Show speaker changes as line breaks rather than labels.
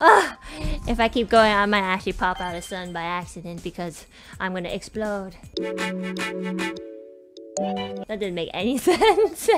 Ugh, if I keep going, I might actually pop out a sun by accident because I'm gonna explode. That didn't make any sense.